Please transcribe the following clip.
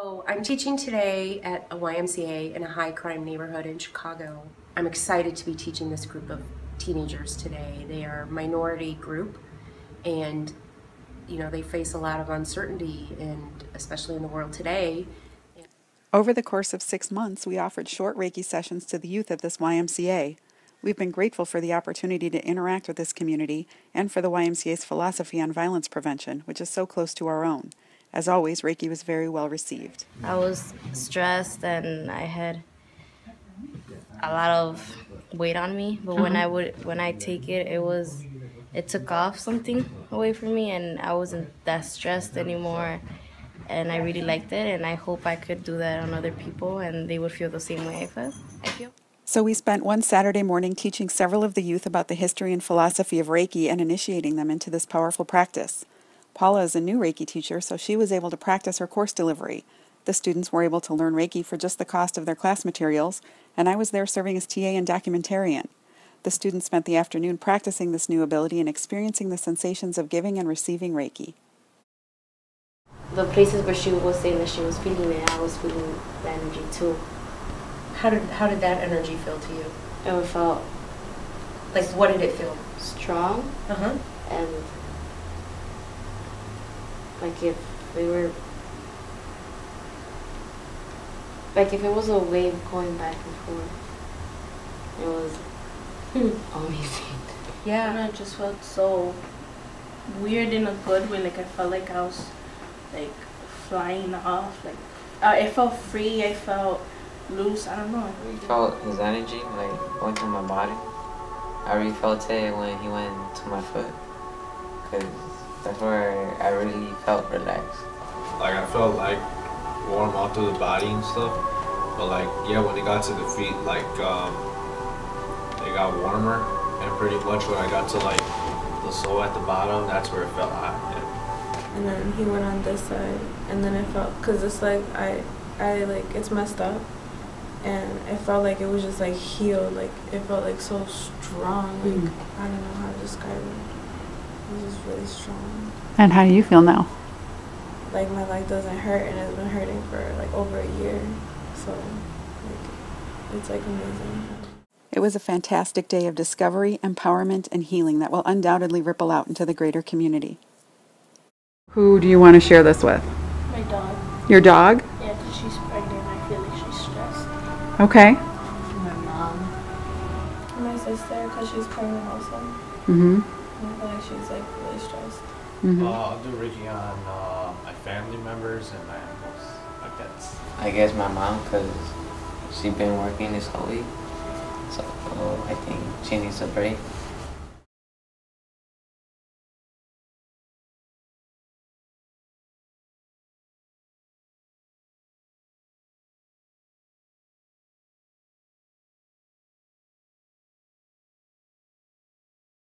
So I'm teaching today at a YMCA in a high crime neighborhood in Chicago. I'm excited to be teaching this group of teenagers today. They are a minority group and you know they face a lot of uncertainty and especially in the world today. Over the course of six months, we offered short Reiki sessions to the youth at this YMCA. We've been grateful for the opportunity to interact with this community and for the YMCA's philosophy on violence prevention, which is so close to our own. As always, Reiki was very well received. I was stressed and I had a lot of weight on me, but when uh-huh. I would when I take it, it was it took off something away from me and I wasn't that stressed anymore. And I really liked it and I hope I could do that on other people and they would feel the same way I felt. I feel. So we spent one Saturday morning teaching several of the youth about the history and philosophy of Reiki and initiating them into this powerful practice. Paula is a new Reiki teacher, so she was able to practice her course delivery. The students were able to learn Reiki for just the cost of their class materials, and I was there serving as TA and documentarian. The students spent the afternoon practicing this new ability and experiencing the sensations of giving and receiving Reiki. The places where she was saying that she was feeling it, I was feeling the energy too. How did how did that energy feel to you? It felt Like what did it feel? strong Uh-huh. and like if we were like if it was a wave going back and forth it was amazing Yeah, And Yeah. I just felt so weird in a good way. Like I felt like I was like flying off. Like uh, I, I felt free. I felt loose. I don't know. I really felt his energy like going through my body. I really felt it when he went to my foot, cause that's where I really felt relaxed. like I felt like warm all through the body and stuff. But like yeah, when it got to the feet, like um, it got warmer, and pretty much when I got to like the sole at the bottom, that's where it felt hot. Yeah. and then he went on this side and then it felt because it's like i i like it's messed up and it felt like it was just like healed like it felt like so strong like i don't know how to describe it it was just really strong And how do you feel now? like my leg doesn't hurt and it's been hurting for like over a year so like it's like amazing It was a fantastic day of discovery, empowerment, and healing that will undoubtedly ripple out into the greater community. Who do you want to share this with? My dog. Your dog? Yeah, 'cause she's pregnant. I feel like she's stressed. Okay. my mom my sister because she's pregnant also Mm-hmm. and i feel like she's like really stressed mm-hmm. Uh, I'll do Ricky on uh, my family members and my animals, my pets. I guess my mom, cause she's been working this whole week, so I think she needs a break.